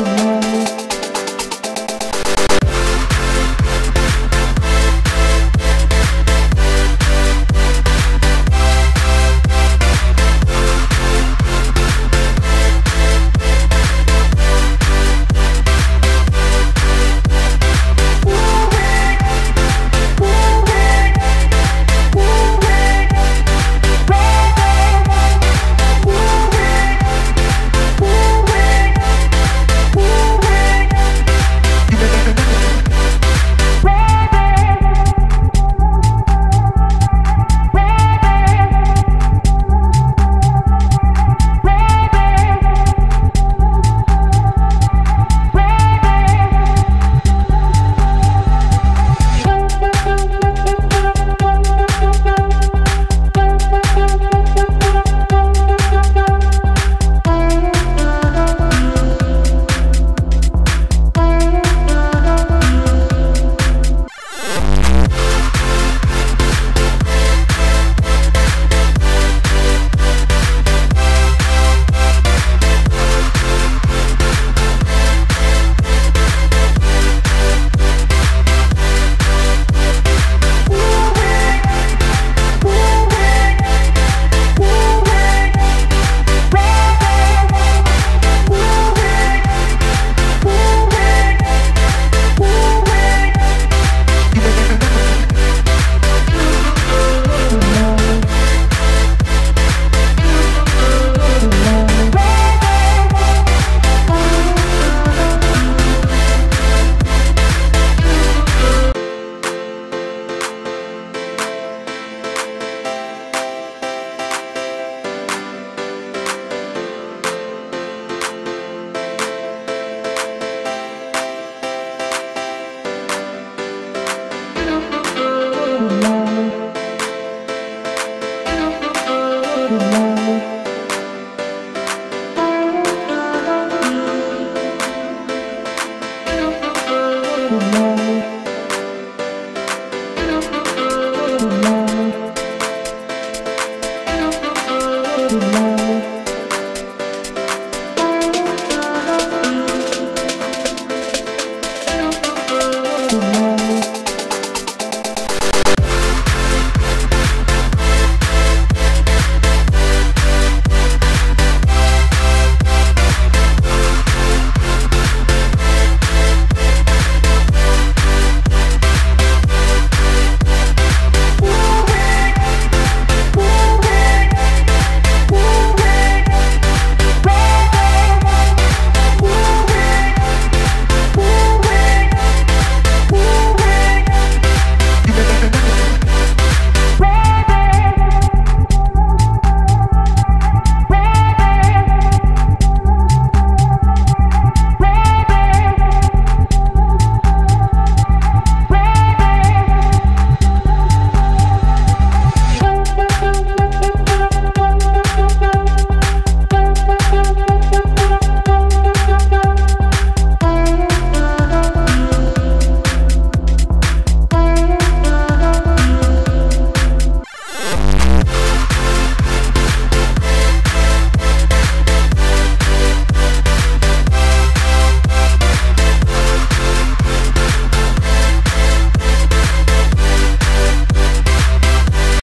tomorrow.